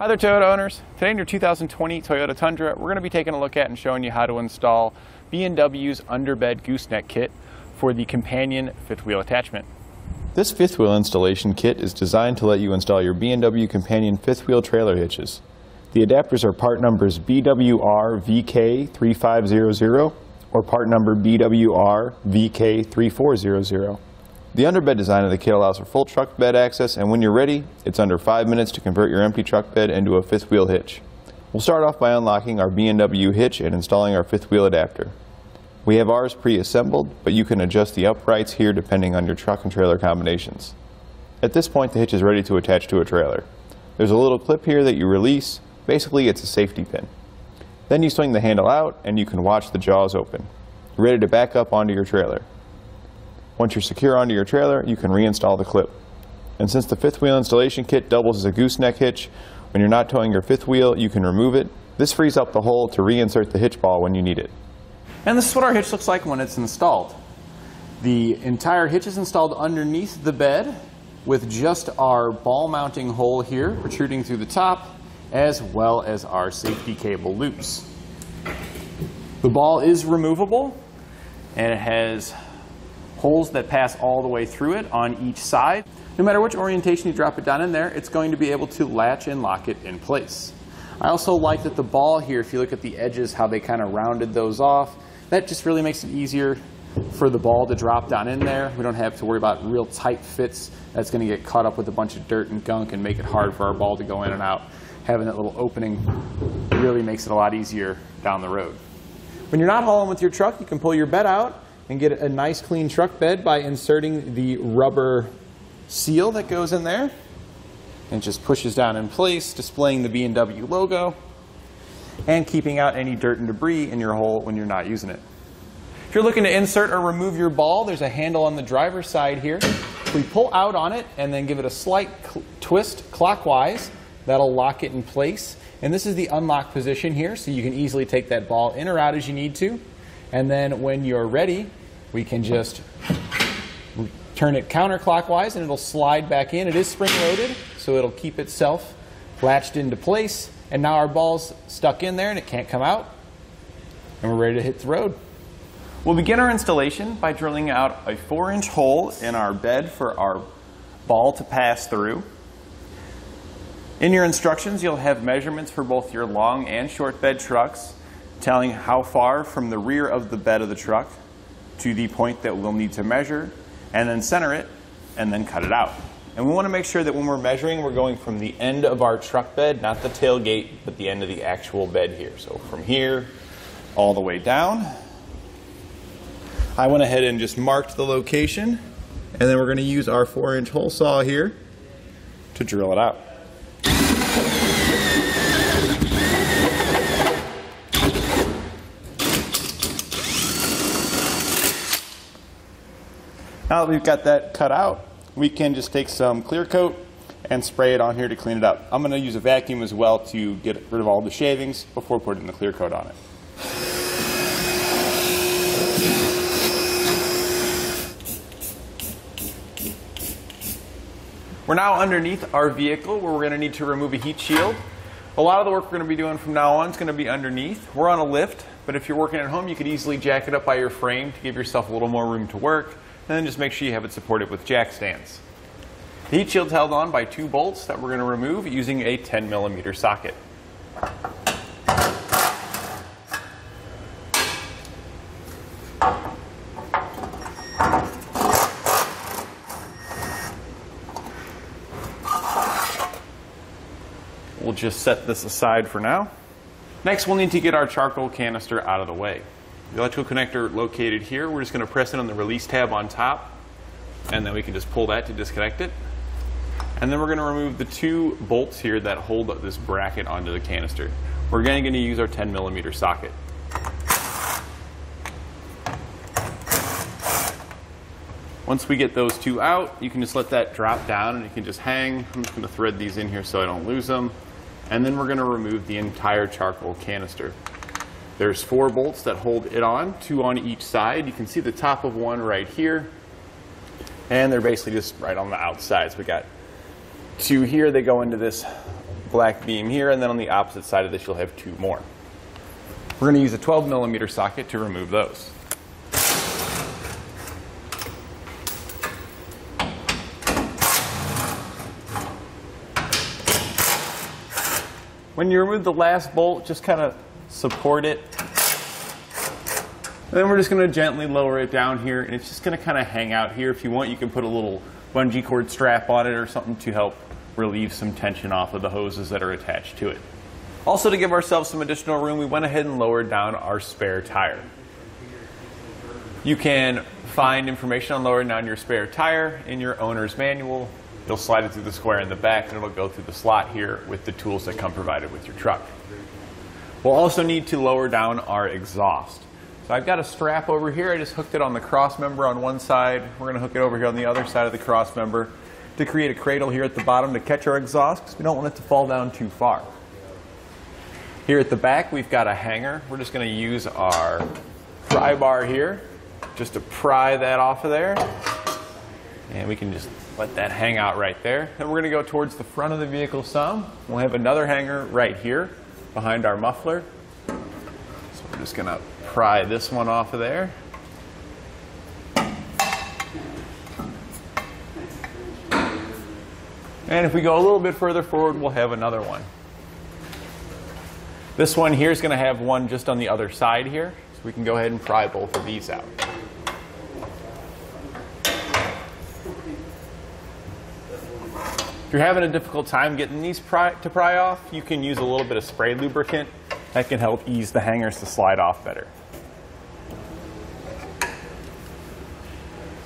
Hi there Toyota owners. Today in your 2020 Toyota Tundra, we're going to be taking a look at and showing you how to install B&W's underbed gooseneck kit for the companion fifth wheel attachment. This fifth wheel installation kit is designed to let you install your B&W companion fifth wheel trailer hitches. The adapters are part numbers BWR VK3500 or part number BWR VK3400. The underbed design of the kit allows for full truck bed access, and when you're ready, it's under five minutes to convert your empty truck bed into a fifth wheel hitch. We'll start off by unlocking our B&W hitch and installing our fifth wheel adapter. We have ours pre-assembled, but you can adjust the uprights here depending on your truck and trailer combinations. At this point, the hitch is ready to attach to a trailer. There's a little clip here that you release. Basically, it's a safety pin. Then you swing the handle out and you can watch the jaws open. You're ready to back up onto your trailer. Once you're secure onto your trailer, you can reinstall the clip. And since the fifth wheel installation kit doubles as a gooseneck hitch, when you're not towing your fifth wheel, you can remove it. This frees up the hole to reinsert the hitch ball when you need it. And this is what our hitch looks like when it's installed. The entire hitch is installed underneath the bed with just our ball mounting hole here protruding through the top as well as our safety cable loops. The ball is removable and it has holes that pass all the way through it on each side. No matter which orientation you drop it down in there, it's going to be able to latch and lock it in place. I also like that the ball here, if you look at the edges, how they kind of rounded those off, that just really makes it easier for the ball to drop down in there. We don't have to worry about real tight fits that's going to get caught up with a bunch of dirt and gunk and make it hard for our ball to go in and out. Having that little opening really makes it a lot easier down the road. When you're not hauling with your truck, you can pull your bed out and get a nice clean truck bed by inserting the rubber seal that goes in there. And just pushes down in place, displaying the B&W logo and keeping out any dirt and debris in your hole when you're not using it. If you're looking to insert or remove your ball, there's a handle on the driver's side here. We pull out on it and then give it a slight cl twist clockwise. That'll lock it in place. And this is the unlock position here, so you can easily take that ball in or out as you need to. And then when you're ready, we can just turn it counterclockwise and it'll slide back in. It is spring loaded, so it'll keep itself latched into place. And now our ball's stuck in there and it can't come out. And we're ready to hit the road. We'll begin our installation by drilling out a four inch hole in our bed for our ball to pass through. In your instructions, you'll have measurements for both your long and short bed trucks, telling how far from the rear of the bed of the truck to the point that we'll need to measure, and then center it, and then cut it out. And we want to make sure that when we're measuring, we're going from the end of our truck bed, not the tailgate, but the end of the actual bed here. So from here all the way down. I went ahead and just marked the location, and then we're going to use our four inch hole saw here to drill it out. Now that we've got that cut out, we can just take some clear coat and spray it on here to clean it up. I'm going to use a vacuum as well to get rid of all the shavings before putting the clear coat on it. We're now underneath our vehicle where we're going to need to remove a heat shield. A lot of the work we're going to be doing from now on is going to be underneath. We're on a lift, but if you're working at home, you could easily jack it up by your frame to give yourself a little more room to work and then just make sure you have it supported with jack stands. The heat shield's held on by two bolts that we're going to remove using a 10 millimeter socket. We'll just set this aside for now. Next, we'll need to get our charcoal canister out of the way. The electrical connector located here, we're just going to press it on the release tab on top, and then we can just pull that to disconnect it. And then we're going to remove the two bolts here that hold this bracket onto the canister. We're going to use our 10 millimeter socket. Once we get those two out, you can just let that drop down and you can just hang. I'm just going to thread these in here so I don't lose them. And then we're going to remove the entire charcoal canister. There's four bolts that hold it on, two on each side. You can see the top of one right here. And they're basically just right on the outside. So we got two here. They go into this black beam here, and then on the opposite side of this, you'll have two more. We're going to use a 12 millimeter socket to remove those. When you remove the last bolt, just kind of support it. And then we're just going to gently lower it down here, and it's just going to kind of hang out here. If you want, you can put a little bungee cord strap on it or something to help relieve some tension off of the hoses that are attached to it. Also to give ourselves some additional room, we went ahead and lowered down our spare tire. You can find information on lowering down your spare tire in your owner's manual. You'll slide it through the square in the back and it'll go through the slot here with the tools that come provided with your truck. We'll also need to lower down our exhaust. So I've got a strap over here. I just hooked it on the cross member on one side. We're going to hook it over here on the other side of the cross member to create a cradle here at the bottom to catch our exhaust because we don't want it to fall down too far. Here at the back, we've got a hanger. We're just going to use our pry bar here just to pry that off of there. And we can just let that hang out right there. Then we're going to go towards the front of the vehicle some. We'll have another hanger right here behind our muffler. So we're just going to pry this one off of there. And if we go a little bit further forward, we'll have another one. This one here is going to have one just on the other side here. So we can go ahead and pry both of these out. If you're having a difficult time getting these pry, to pry off, you can use a little bit of spray lubricant. That can help ease the hangers to slide off better.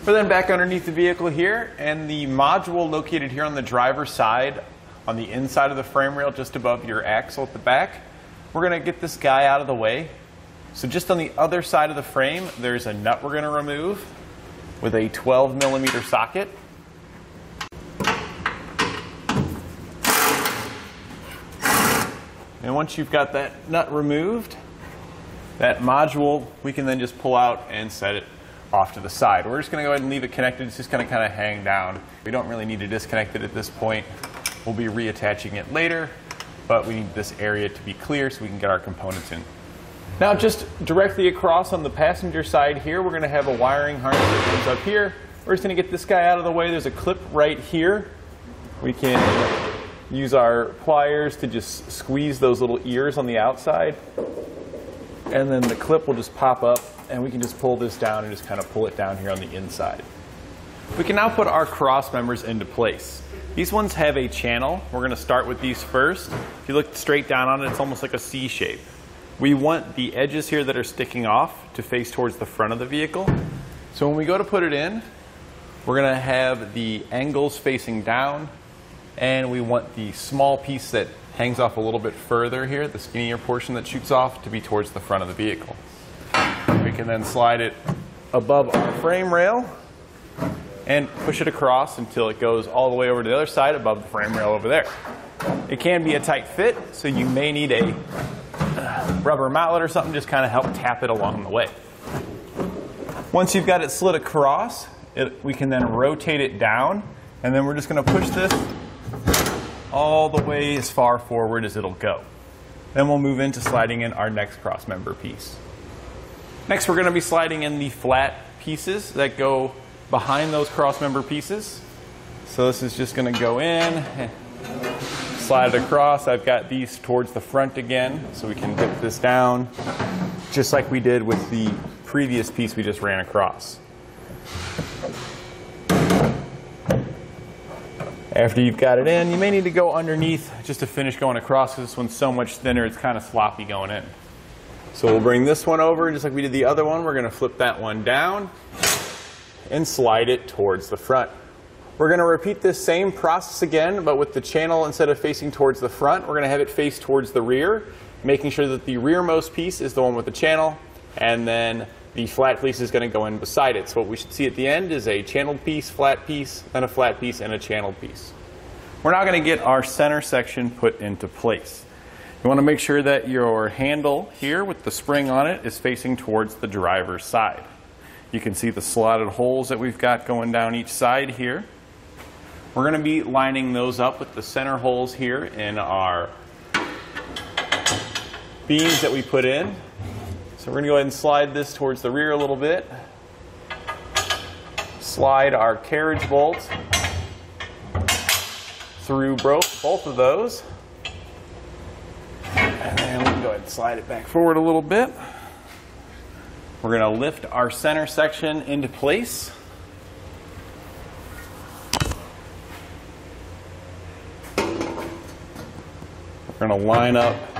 We're then back underneath the vehicle here, and the module located here on the driver's side, on the inside of the frame rail, just above your axle at the back. We're going to get this guy out of the way. So just on the other side of the frame, there's a nut we're going to remove with a 12 millimeter socket. And once you've got that nut removed, that module we can then just pull out and set it off to the side. We're just going to go ahead and leave it connected. It's just going to kind of hang down. We don't really need to disconnect it at this point. We'll be reattaching it later, but we need this area to be clear so we can get our components in. Now just directly across on the passenger side here, we're going to have a wiring harness that comes up here. We're just going to get this guy out of the way. There's a clip right here. We can use our pliers to just squeeze those little ears on the outside. And then the clip will just pop up and we can just pull this down and just kind of pull it down here on the inside. We can now put our cross members into place. These ones have a channel. We're going to start with these first. If you look straight down on it, it's almost like a C shape. We want the edges here that are sticking off to face towards the front of the vehicle. So when we go to put it in, we're going to have the angles facing down, and we want the small piece that hangs off a little bit further here, the skinnier portion that shoots off, to be towards the front of the vehicle. We can then slide it above our frame rail and push it across until it goes all the way over to the other side above the frame rail over there. It can be a tight fit, so you may need a rubber mallet or something just kind of help tap it along the way. Once you've got it slid across, it, we can then rotate it down, and then we're just going to push this all the way as far forward as it'll go. Then we'll move into sliding in our next cross member piece. Next, we're going to be sliding in the flat pieces that go behind those cross member pieces. So this is just going to go in, slide it across. I've got these towards the front again, so we can get this down, just like we did with the previous piece we just ran across. After you've got it in, you may need to go underneath just to finish going across because this one's so much thinner, it's kind of sloppy going in. So we'll bring this one over, just like we did the other one. We're going to flip that one down and slide it towards the front. We're going to repeat this same process again, but with the channel, instead of facing towards the front, we're going to have it face towards the rear, making sure that the rearmost piece is the one with the channel, and then the flat piece is going to go in beside it. So what we should see at the end is a channeled piece, flat piece, then a flat piece, and a channeled piece. We're now going to get our center section put into place. You want to make sure that your handle here with the spring on it is facing towards the driver's side. You can see the slotted holes that we've got going down each side here. We're going to be lining those up with the center holes here in our beams that we put in. So we're going to go ahead and slide this towards the rear a little bit. Slide our carriage bolt through both, of those. And then we can go ahead and slide it back forward a little bit. We're going to lift our center section into place. We're going to line up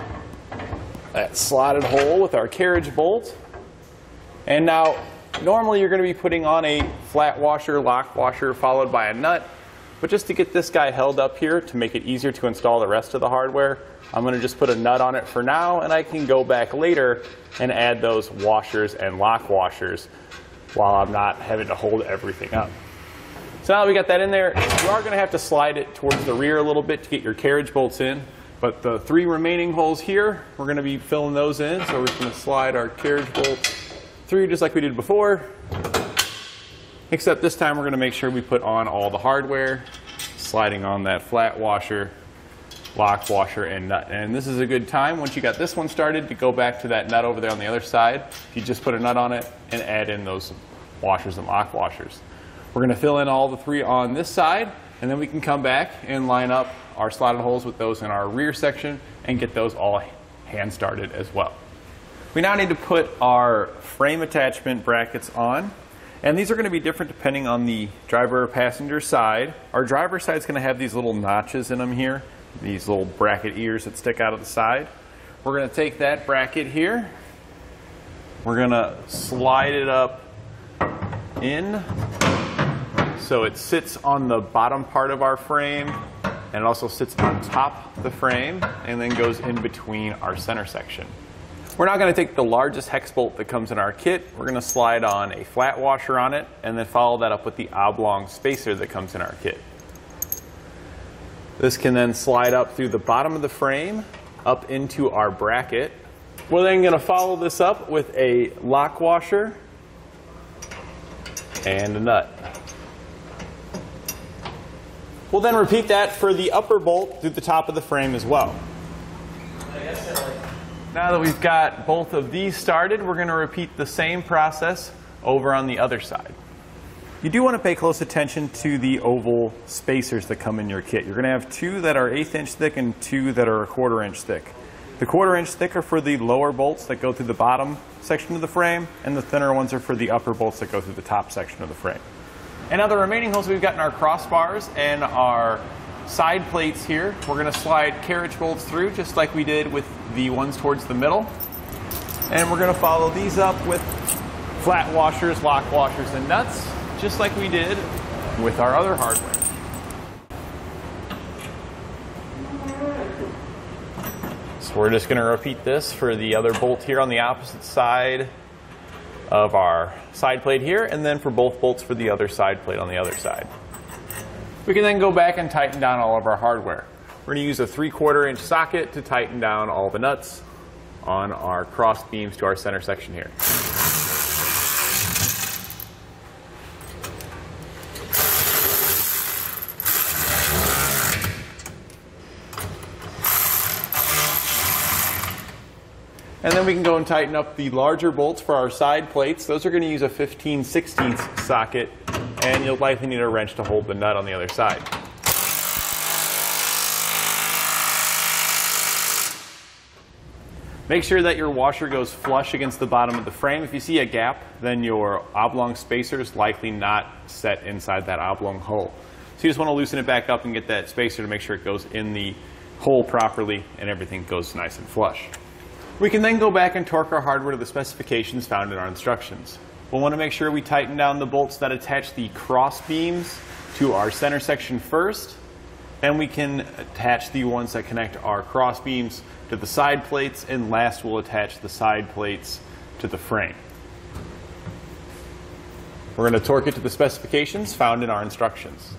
that slotted hole with our carriage bolt. And now, normally you're going to be putting on a flat washer, lock washer, followed by a nut. But just to get this guy held up here to make it easier to install the rest of the hardware, I'm going to just put a nut on it for now, and I can go back later and add those washers and lock washers while I'm not having to hold everything up. So now we got that in there, you are going to have to slide it towards the rear a little bit to get your carriage bolts in. But the three remaining holes here, we're going to be filling those in. So we're just going to slide our carriage bolt through just like we did before. Except this time we're going to make sure we put on all the hardware, sliding on that flat washer, lock washer, and nut. And this is a good time, once you got this one started, to go back to that nut over there on the other side. You just put a nut on it and add in those washers and lock washers. We're going to fill in all the three on this side, and then we can come back and line up our slotted holes with those in our rear section and get those all hand started as well. We now need to put our frame attachment brackets on. And these are going to be different depending on the driver or passenger side. Our driver side is going to have these little notches in them here, these little bracket ears that stick out of the side. We're going to take that bracket here. We're going to slide it up in so it sits on the bottom part of our frame and it also sits on top the frame and then goes in between our center section. We're now going to take the largest hex bolt that comes in our kit. We're going to slide on a flat washer on it and then follow that up with the oblong spacer that comes in our kit. This can then slide up through the bottom of the frame up into our bracket. We're then going to follow this up with a lock washer and a nut. We'll then repeat that for the upper bolt through the top of the frame as well. Now that we've got both of these started, we're going to repeat the same process over on the other side. You do want to pay close attention to the oval spacers that come in your kit. You're going to have two that are eighth inch thick and two that are a quarter inch thick. The quarter inch thick are for the lower bolts that go through the bottom section of the frame, and the thinner ones are for the upper bolts that go through the top section of the frame. And now the remaining holes we've got in our crossbars and our side plates here, we're going to slide carriage bolts through just like we did with the ones towards the middle. And we're going to follow these up with flat washers, lock washers, and nuts, just like we did with our other hardware. So we're just going to repeat this for the other bolt here on the opposite side of our side plate here, and then for both bolts for the other side plate on the other side. We can then go back and tighten down all of our hardware. We're going to use a 3 quarter inch socket to tighten down all the nuts on our cross beams to our center section here. And then we can go and tighten up the larger bolts for our side plates. Those are going to use a 15 16 socket, and you'll likely need a wrench to hold the nut on the other side. Make sure that your washer goes flush against the bottom of the frame. If you see a gap, then your oblong spacer is likely not set inside that oblong hole. So you just want to loosen it back up and get that spacer to make sure it goes in the hole properly and everything goes nice and flush. We can then go back and torque our hardware to the specifications found in our instructions. We'll want to make sure we tighten down the bolts that attach the cross beams to our center section first. Then we can attach the ones that connect our cross beams to the side plates, and last we'll attach the side plates to the frame. We're going to torque it to the specifications found in our instructions.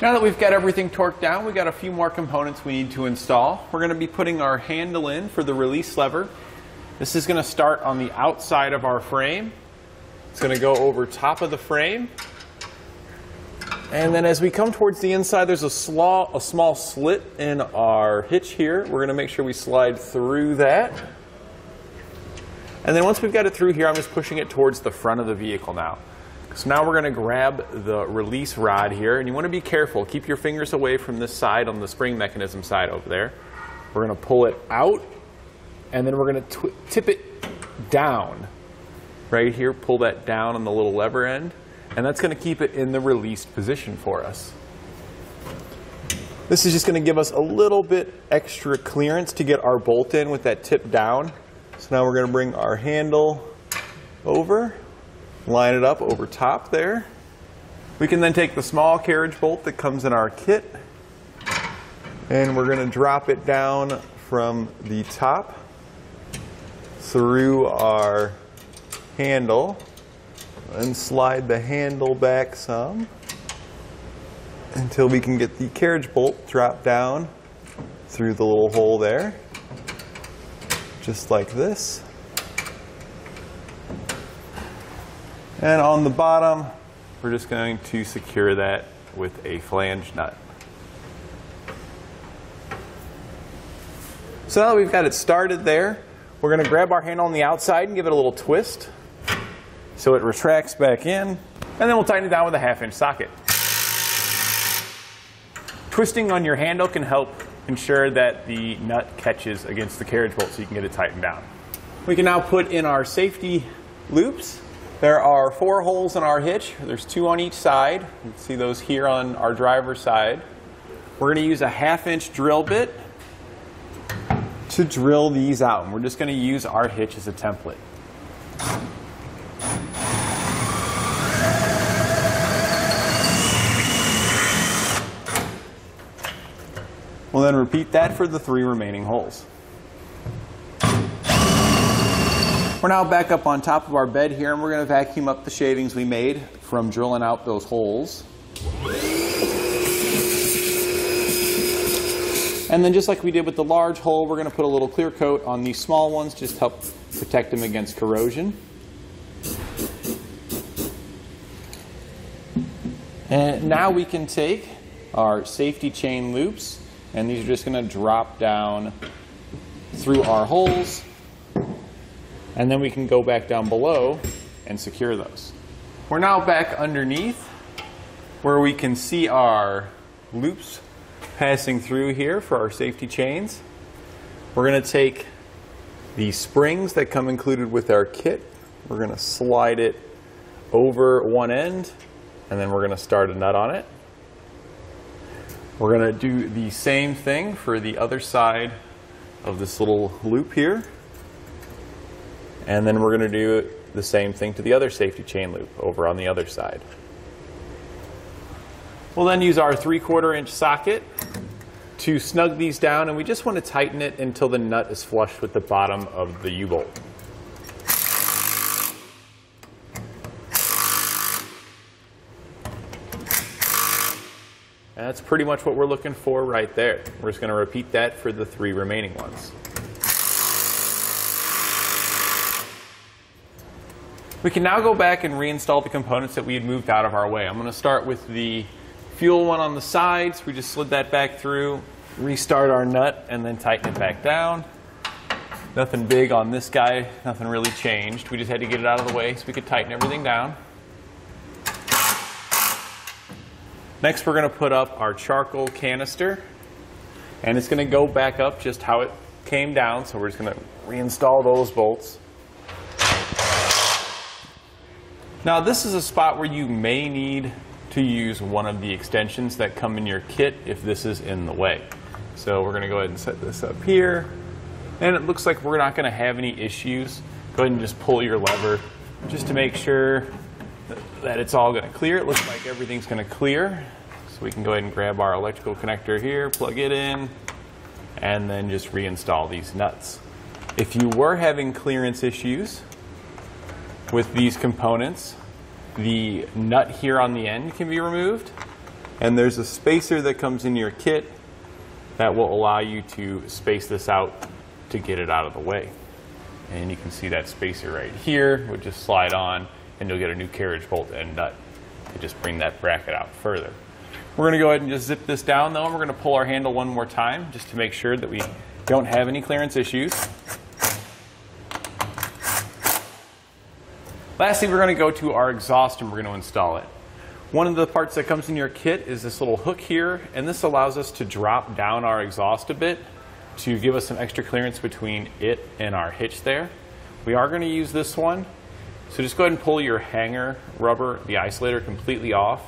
Now that we've got everything torqued down, we've got a few more components we need to install. We're going to be putting our handle in for the release lever. This is going to start on the outside of our frame. It's going to go over top of the frame. And then as we come towards the inside, there's a, slaw, a small slit in our hitch here. We're going to make sure we slide through that. And then once we've got it through here, I'm just pushing it towards the front of the vehicle now. So now we're going to grab the release rod here, and you want to be careful. Keep your fingers away from this side on the spring mechanism side over there. We're going to pull it out, and then we're going to tip it down. Right here, pull that down on the little lever end, and that's going to keep it in the released position for us. This is just going to give us a little bit extra clearance to get our bolt in with that tip down. So now we're going to bring our handle over, line it up over top there. We can then take the small carriage bolt that comes in our kit and we're going to drop it down from the top through our handle and slide the handle back some until we can get the carriage bolt dropped down through the little hole there just like this. And on the bottom, we're just going to secure that with a flange nut. So now that we've got it started there, we're going to grab our handle on the outside and give it a little twist so it retracts back in, and then we'll tighten it down with a half inch socket. Twisting on your handle can help ensure that the nut catches against the carriage bolt so you can get it tightened down. We can now put in our safety loops. There are four holes in our hitch. There's two on each side. You can see those here on our driver's side. We're going to use a half inch drill bit to drill these out. And we're just going to use our hitch as a template. We'll then repeat that for the three remaining holes. We're now back up on top of our bed here and we're going to vacuum up the shavings we made from drilling out those holes. And then just like we did with the large hole, we're going to put a little clear coat on these small ones just to help protect them against corrosion. And now we can take our safety chain loops and these are just going to drop down through our holes. And then we can go back down below and secure those. We're now back underneath where we can see our loops passing through here for our safety chains. We're going to take the springs that come included with our kit. We're going to slide it over one end and then we're going to start a nut on it. We're going to do the same thing for the other side of this little loop here. And then we're going to do the same thing to the other safety chain loop over on the other side. We'll then use our 3 quarter inch socket to snug these down and we just want to tighten it until the nut is flush with the bottom of the U-bolt. And that's pretty much what we're looking for right there. We're just going to repeat that for the three remaining ones. We can now go back and reinstall the components that we had moved out of our way. I'm going to start with the fuel one on the sides. We just slid that back through, restart our nut, and then tighten it back down. Nothing big on this guy, nothing really changed. We just had to get it out of the way so we could tighten everything down. Next, we're going to put up our charcoal canister, and it's going to go back up just how it came down. So we're just going to reinstall those bolts. Now, this is a spot where you may need to use one of the extensions that come in your kit if this is in the way. So we're going to go ahead and set this up here. And it looks like we're not going to have any issues. Go ahead and just pull your lever just to make sure that it's all going to clear. It looks like everything's going to clear. So we can go ahead and grab our electrical connector here, plug it in, and then just reinstall these nuts. If you were having clearance issues with these components, the nut here on the end can be removed. And there's a spacer that comes in your kit that will allow you to space this out to get it out of the way. And you can see that spacer right here would just slide on and you'll get a new carriage bolt and nut to just bring that bracket out further. We're going to go ahead and just zip this down though and we're going to pull our handle one more time just to make sure that we don't have any clearance issues. Lastly, we're going to go to our exhaust and we're going to install it. One of the parts that comes in your kit is this little hook here, and this allows us to drop down our exhaust a bit to give us some extra clearance between it and our hitch there. We are going to use this one, so just go ahead and pull your hanger rubber, the isolator, completely off.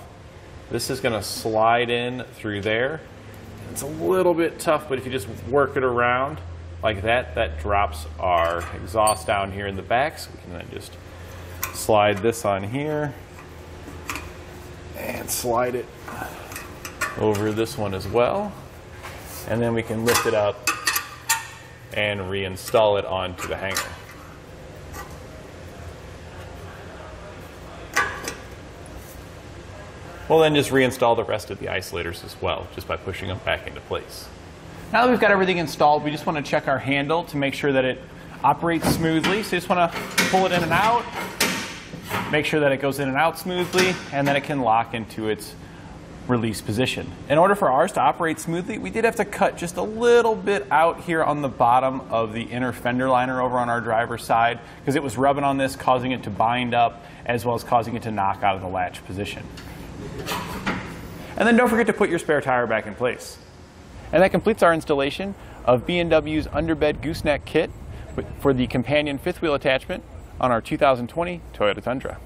This is going to slide in through there. It's a little bit tough, but if you just work it around like that, that drops our exhaust down here in the back, so we can then just slide this on here and slide it over this one as well. And then we can lift it up and reinstall it onto the hanger. We'll then just reinstall the rest of the isolators as well, just by pushing them back into place. Now that we've got everything installed, we just want to check our handle to make sure that it operates smoothly. So you just want to pull it in and out, make sure that it goes in and out smoothly, and then it can lock into its release position. In order for ours to operate smoothly, we did have to cut just a little bit out here on the bottom of the inner fender liner over on our driver's side because it was rubbing on this, causing it to bind up, as well as causing it to knock out of the latch position. And then don't forget to put your spare tire back in place. And that completes our installation of B&W's underbed gooseneck kit for the companion fifth wheel attachment on our 2020 Toyota Tundra.